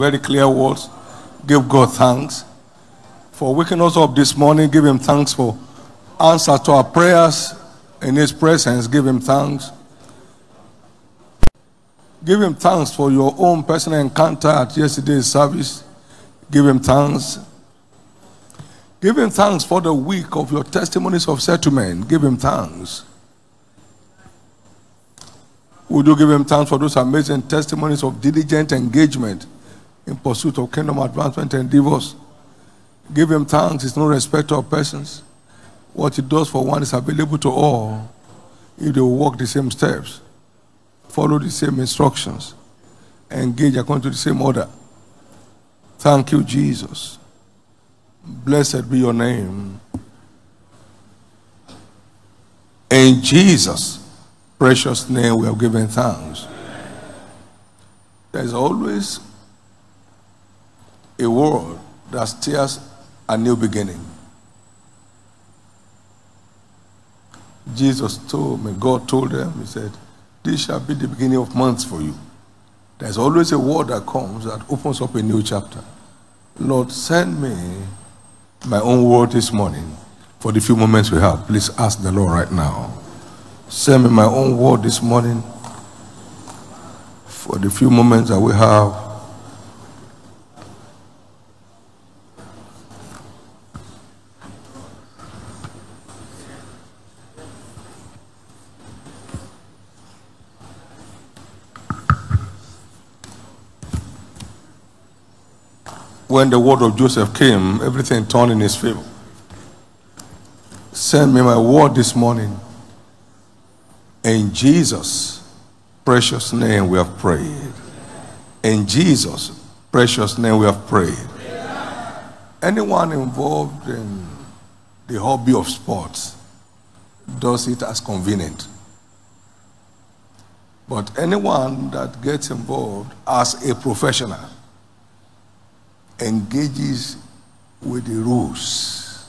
very clear words. Give God thanks. For waking us up this morning, give Him thanks for answer to our prayers in His presence. Give Him thanks. Give Him thanks for your own personal encounter at yesterday's service. Give Him thanks. Give Him thanks for the week of your testimonies of settlement. Give Him thanks. Would you give him thanks for those amazing testimonies of diligent engagement in pursuit of kingdom advancement and divorce? Give him thanks. It's no respect of persons. What he does for one is available to all if they walk the same steps, follow the same instructions, engage according to the same order. Thank you, Jesus. Blessed be your name. In Jesus' precious name we have given thanks. There's always a world that stirs a new beginning. Jesus told me, God told them, He said, This shall be the beginning of months for you. There's always a word that comes that opens up a new chapter. Lord, send me my own word this morning for the few moments we have. Please ask the Lord right now. Send me my own word this morning for the few moments that we have. When the word of Joseph came, everything turned in his favor. Send me my word this morning. In Jesus' precious name we have prayed. In Jesus' precious name we have prayed. Anyone involved in the hobby of sports does it as convenient. But anyone that gets involved as a professional engages with the rules.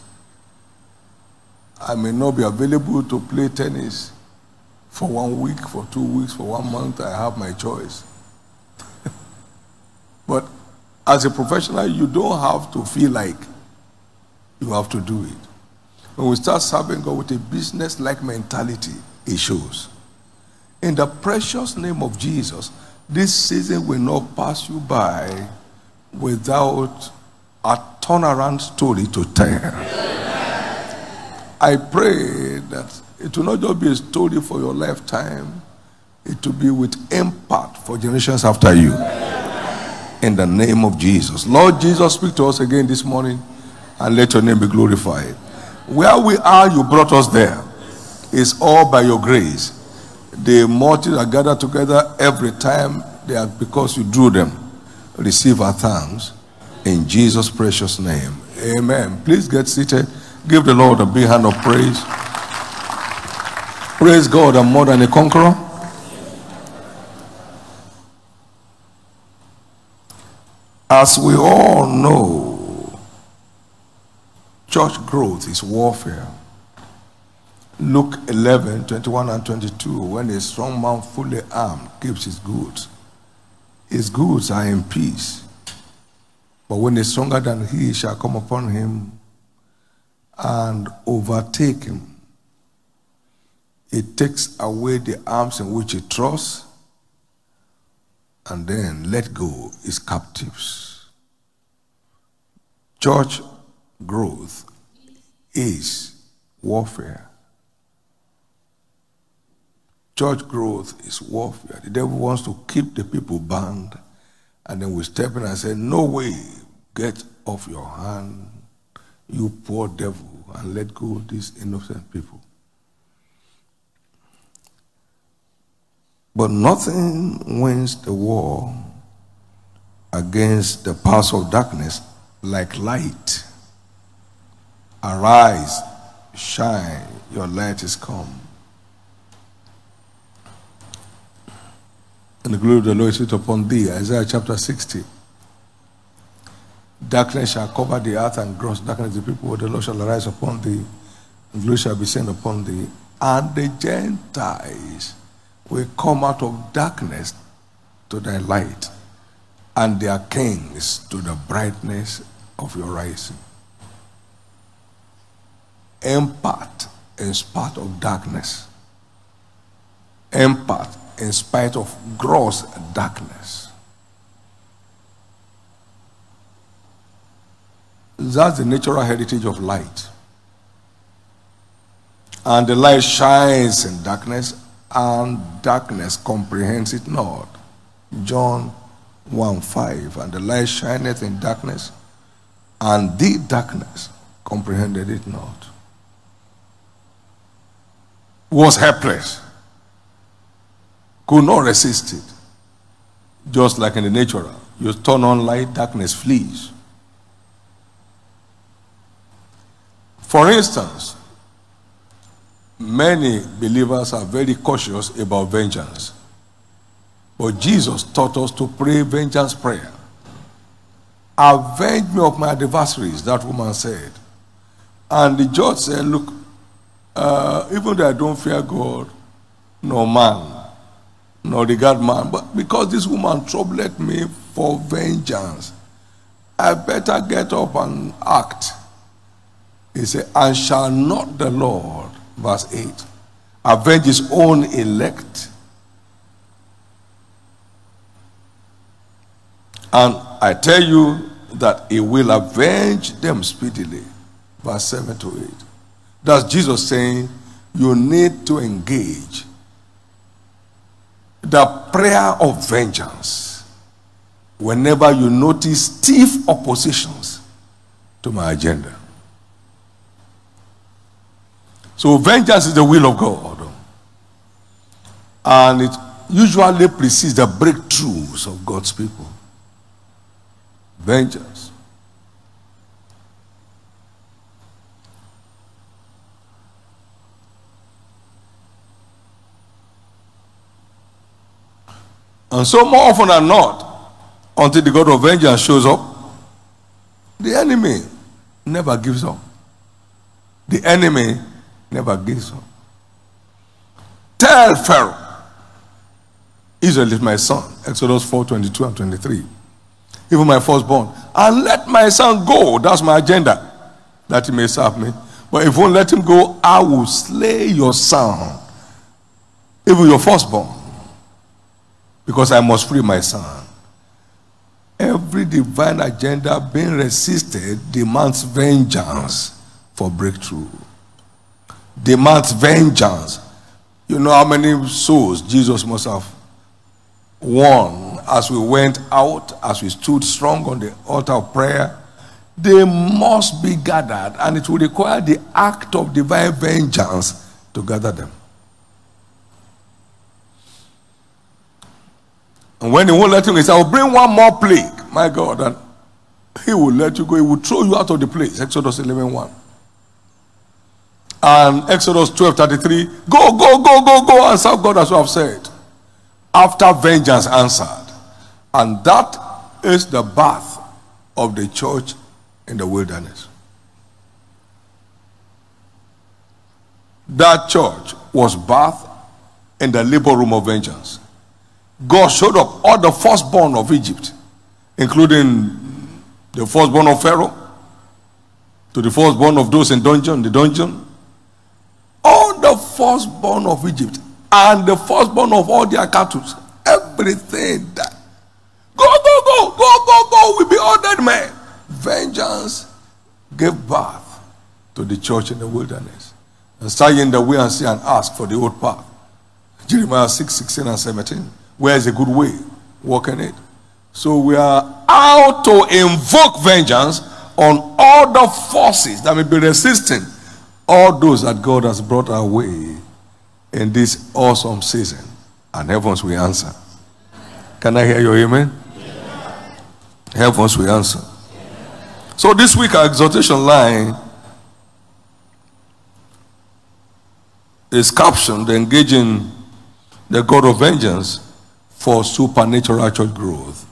I may not be available to play tennis for one week, for two weeks, for one month. I have my choice. but as a professional, you don't have to feel like you have to do it. When we start serving God with a business like mentality, it shows. In the precious name of Jesus, this season will not pass you by without a turnaround story to tell. I pray that it will not just be a story for your lifetime, it will be with impact for generations after you. In the name of Jesus. Lord Jesus, speak to us again this morning and let your name be glorified. Where we are, you brought us there. It's all by your grace. The multitude are gathered together every time they are because you drew them. Receive our thanks in Jesus' precious name. Amen. Please get seated. Give the Lord a big hand of praise. Praise God, I'm more than a conqueror. As we all know, church growth is warfare. Luke 11, 21 and 22. When a strong man fully armed keeps his goods, his goods are in peace. But when a stronger than he shall come upon him and overtake him, it takes away the arms in which he trusts and then let go his captives. Church growth is warfare. Church growth is warfare. The devil wants to keep the people bound, and then we step in and say, No way, get off your hand, you poor devil, and let go of these innocent people. But nothing wins the war against the powers of darkness like light. Arise, shine, your light is come. And the glory of the Lord is set upon thee. Isaiah chapter 60. Darkness shall cover the earth and gross darkness the people, of the Lord shall arise upon thee, and glory shall be seen upon thee. And the Gentiles will come out of darkness to thy light, and their kings to the brightness of your rising. Impart in spite of darkness. Impart in spite of gross darkness. That's the natural heritage of light. And the light shines in darkness, and darkness comprehends it not. John 1 5. And the light shineth in darkness, and the darkness comprehended it not. Was helpless, could not resist it. Just like in the natural, you turn on light, darkness flees. For instance, many believers are very cautious about vengeance. But Jesus taught us to pray vengeance prayer. Avenge me of my adversaries, that woman said. And the judge said, Look, uh, even though I don't fear God, nor man, nor regard man, but because this woman troubled me for vengeance, I better get up and act. He said, And shall not the Lord, verse 8, avenge his own elect And I tell you that he will avenge them speedily. Verse 7 to 8. That's Jesus saying you need to engage the prayer of vengeance whenever you notice stiff oppositions to my agenda. So, vengeance is the will of God. And it usually precedes the breakthroughs of God's people vengeance. And so, more often than not, until the God of vengeance shows up, the enemy never gives up. The enemy never gives up. Tell Pharaoh, Israel is my son. Exodus 4 22 and 23 even my firstborn, and let my son go. That's my agenda, that he may serve me. But if you won't let him go, I will slay your son, even your firstborn, because I must free my son. Every divine agenda being resisted demands vengeance for breakthrough. Demands vengeance. You know how many souls Jesus must have won as we went out, as we stood strong on the altar of prayer, they must be gathered, and it will require the act of divine vengeance to gather them. And when he won't let him, he said, I'll bring one more plague, my God, and he will let you go. He will throw you out of the place. Exodus 11 1. And Exodus 12 33, go, go, go, go, go, and God as you have said. After vengeance answered. And that is the birth of the church in the wilderness. That church was birthed in the labor room of vengeance. God showed up all the firstborn of Egypt, including the firstborn of Pharaoh, to the firstborn of those in dungeon, the dungeon, all the firstborn of Egypt, and the firstborn of all their cattle, everything that Go, go, go, go, go, go. We be ordered men. Vengeance gave birth to the church in the wilderness. And stay in the way and see and ask for the old path. Jeremiah 6, 16 and 17. Where is a good way? Walk in it. So we are out to invoke vengeance on all the forces that may be resisting all those that God has brought our way in this awesome season. And heavens will answer. Can I hear your amen? Help us, we answer. So this week, our exhortation line is captioned Engaging the God of Vengeance for Supernatural Church Growth.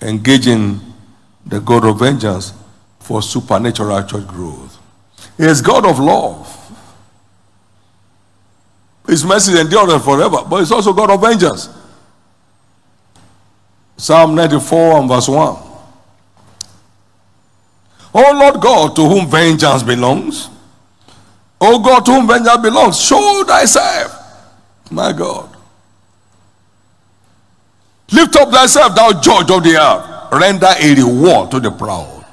Engaging the God of Vengeance for Supernatural Church Growth. He is God of love. His mercy endures forever, but he's also God of vengeance. Psalm 94 and verse 1. O Lord God, to whom vengeance belongs, O God, to whom vengeance belongs, show thyself, my God. Lift up thyself, thou judge of the earth, render a reward to the proud.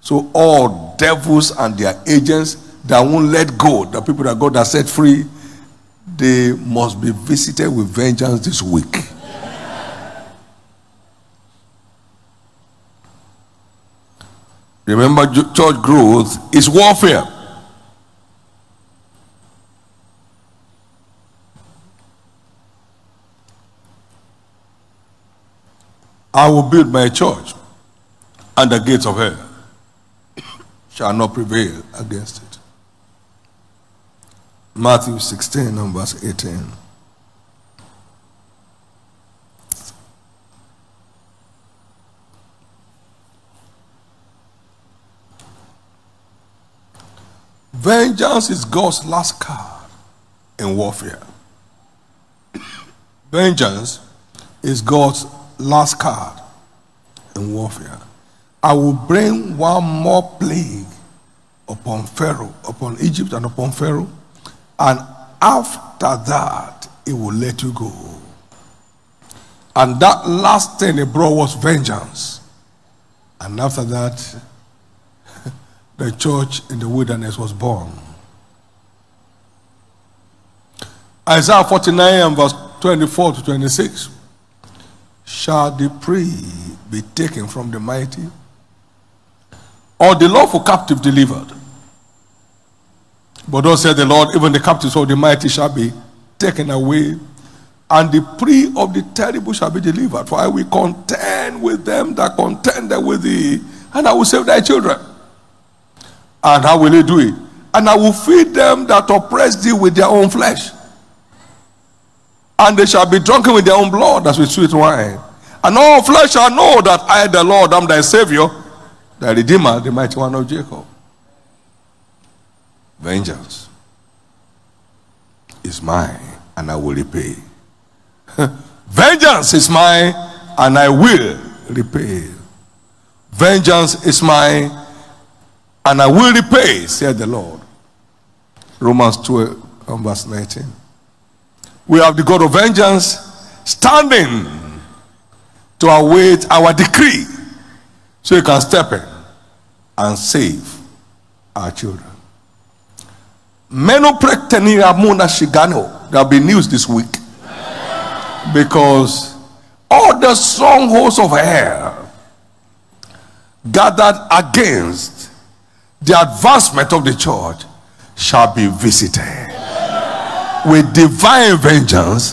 So all devils and their agents that won't let go, the people that God has set free, they must be visited with vengeance this week. Remember, church growth is warfare. I will build my church, and the gates of hell shall not prevail against it. Matthew 16 and verse 18. Vengeance is God's last card in warfare. Vengeance is God's last card in warfare. I will bring one more plague upon Pharaoh, upon Egypt and upon Pharaoh, and after that, it will let you go. And that last thing he brought was vengeance. And after that, the church in the wilderness was born. Isaiah 49 and verse 24 to 26. Shall the prey be taken from the mighty? Or the lawful captive delivered? But thus said the Lord, even the captives of the mighty shall be taken away, and the prey of the terrible shall be delivered. For I will contend with them that contend with thee, and I will save thy children. And how will he do it? And I will feed them that oppress thee with their own flesh. And they shall be drunken with their own blood as with sweet wine. And all flesh shall know that I, the Lord, am thy Savior, the Redeemer, the mighty one of Jacob. Vengeance is mine, and I will repay. Vengeance is mine, and I will repay. Vengeance is mine, and I will repay, said the Lord. Romans 12, um, verse 19. We have the God of vengeance standing to await our decree so he can step in and save our children. Menoprectenia mona shigano. There'll be news this week. Because all the strongholds of hell gathered against the advancement of the church shall be visited with divine vengeance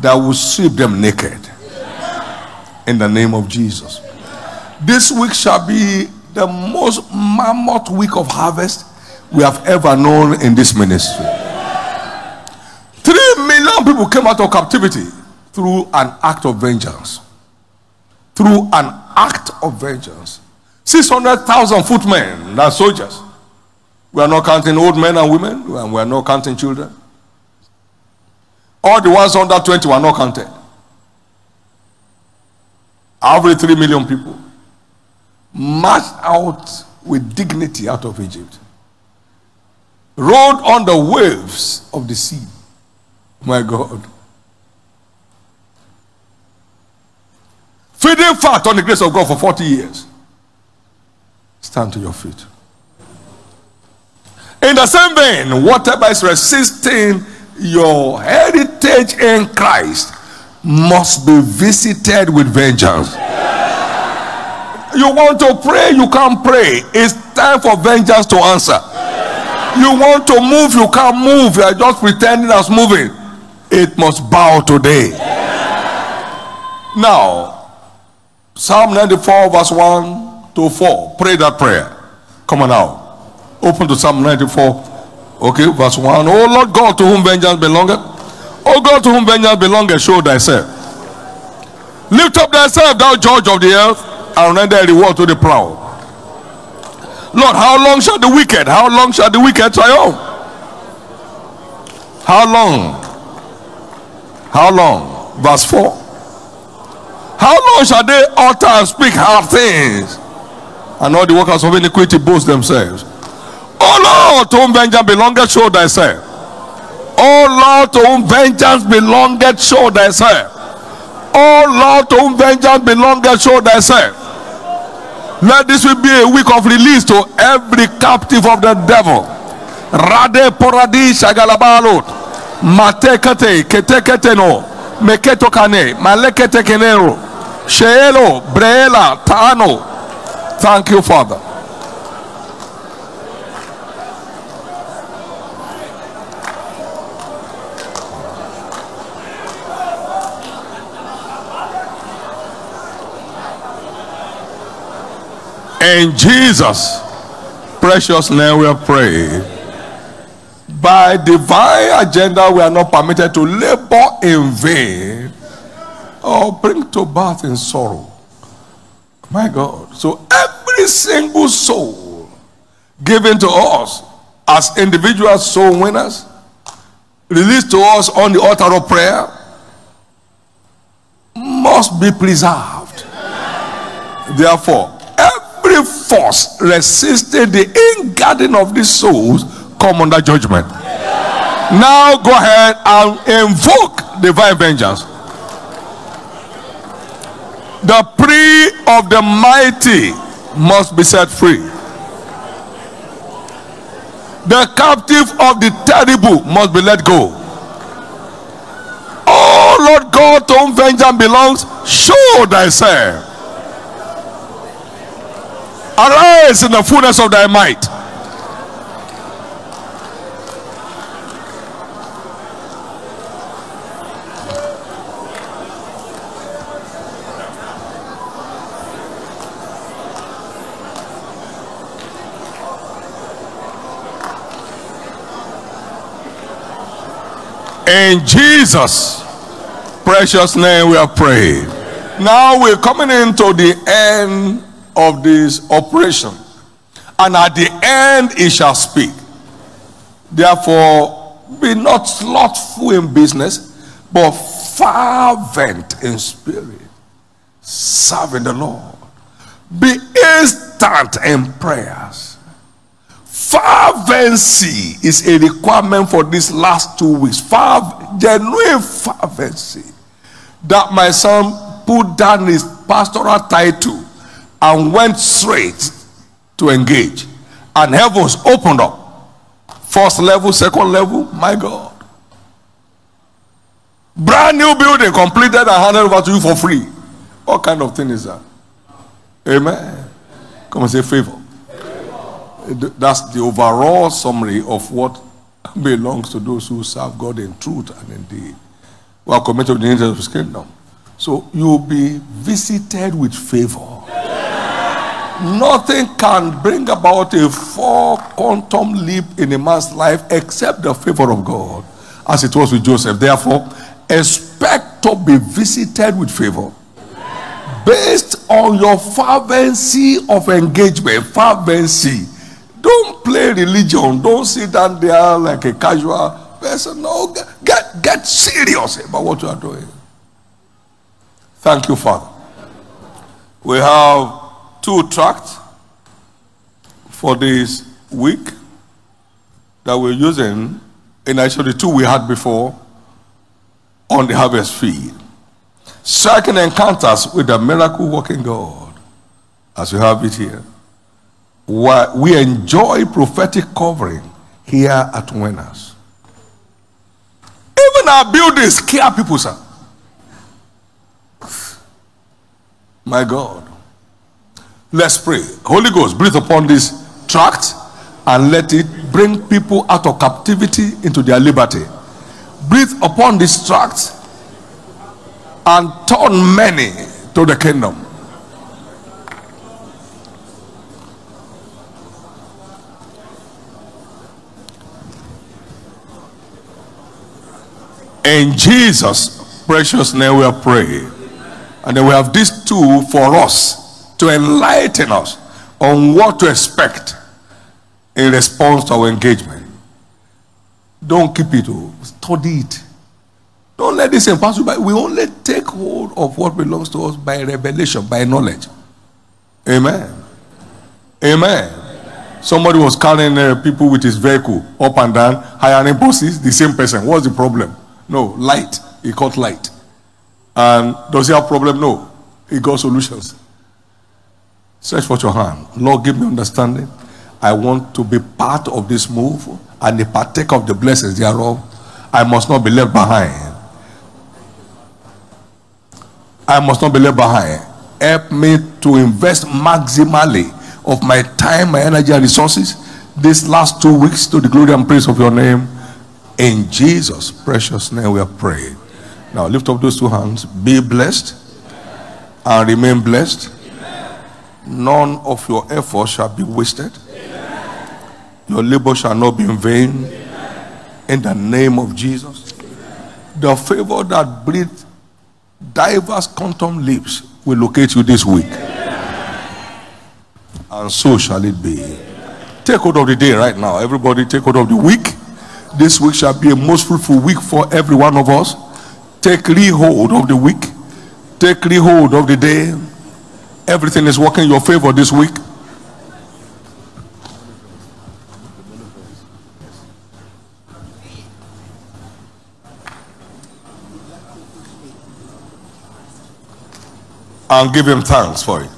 that will sweep them naked in the name of Jesus. This week shall be the most mammoth week of harvest we have ever known in this ministry. Three million people came out of captivity through an act of vengeance. Through an act of vengeance. 600,000 footmen, that's soldiers. We are not counting old men and women, and we are not counting children. All the ones under 20 were not counted. Every 3 million people marched out with dignity out of Egypt, rode on the waves of the sea. My God. Feeding fat on the grace of God for 40 years. Stand to your feet. In the same vein, whatever is resisting your heritage in Christ must be visited with vengeance. You want to pray, you can't pray. It's time for vengeance to answer. You want to move, you can't move. You are just pretending as moving. It must bow today. Now, Psalm 94, verse 1 to 4. Pray that prayer. Come on now. Open to Psalm 94. Okay, verse 1. Oh Lord God, to whom vengeance belongeth. Oh God, to whom vengeance belongeth, show thyself. Lift up thyself, thou judge of the earth, and render reward to the proud. Lord, how long shall the wicked, how long shall the wicked triumph? How long? How long? Verse 4. How long shall they utter and speak hard things? And all the workers of iniquity boast themselves. Oh Lord, to whom vengeance belongeth, show thyself. Oh Lord, to whom vengeance belongeth, show thyself. Oh Lord, to whom vengeance belongeth, show thyself. Let this be a week of release to every captive of the devil. Rade poradi shagalabalot. Matekate keteketeno. Meketokane. Maleketekenero. Sheelo. Breela. Tano. Thank you, Father. In Jesus' precious name we are praying. By divine agenda, we are not permitted to labor in vain or bring to birth in sorrow. My God. So every single soul given to us as individual soul winners, released to us on the altar of prayer, must be preserved. Therefore, every force resisting the inguarding of these souls come under judgment. Now go ahead and invoke divine vengeance. The prey of the mighty must be set free. The captive of the terrible must be let go. Oh Lord God, to whom vengeance belongs, show thyself. Arise in the fullness of thy might. In Jesus' precious name we are praying. Now we're coming into the end of this operation. And at the end it shall speak. Therefore, be not slothful in business, but fervent in spirit, serving the Lord. Be instant in prayers. Fervency is a requirement for these last two weeks. Ferv- genuine fervency. That my son put down his pastoral title and went straight to engage. And heavens opened up. First level, second level, my God. Brand new building completed and handed over to you for free. What kind of thing is that? Amen. Come and say favor. That's the overall summary of what belongs to those who serve God in truth and in deed. Who are committed to the interest of his kingdom. So you'll be visited with favor. Nothing can bring about a four quantum leap in a man's life except the favor of God, as it was with Joseph. Therefore, expect to be visited with favor based on your fervency of engagement. Fervency. Don't play religion. Don't sit down there like a casual person. No, get, get, get serious about what you are doing. Thank you, Father. We have two tracts for this week that we're using in actually two we had before on the harvest field. Striking encounters with the miracle working God, as we have it here. We enjoy prophetic covering here at Winners. Even our buildings scare people, sir. My God. Let's pray. Holy Ghost, breathe upon this tract and let it bring people out of captivity into their liberty. Breathe upon this tract and turn many to the kingdom. In Jesus' precious name we are praying. And then we have these two for us to enlighten us on what to expect in response to our engagement. Don't keep it, oh. study it. Don't let this pass you by. We only take hold of what belongs to us by revelation, by knowledge. Amen. Amen. Somebody was carrying uh, people with his vehicle up and down, hiring bosses, the same person. What's the problem? No, light. He caught light. And does he have problem? No. He got solutions. Search for your hand. Lord, give me understanding. I want to be part of this move and a partake of the blessings thereof. I must not be left behind. I must not be left behind. Help me to invest maximally of my time, my energy, and resources these last two weeks to the glory and praise of your name. In Jesus' precious name, we are praying. Now lift up those two hands. Be blessed and remain blessed. None of your efforts shall be wasted. Your labor shall not be in vain. In the name of Jesus. The favor that breathes diverse quantum leaps will locate you this week. And so shall it be. Take hold of the day right now. Everybody, take hold of the week. This week shall be a most fruitful week for every one of us. Take hold of the week. Take hold of the day. Everything is working in your favor this week. and give him thanks for it.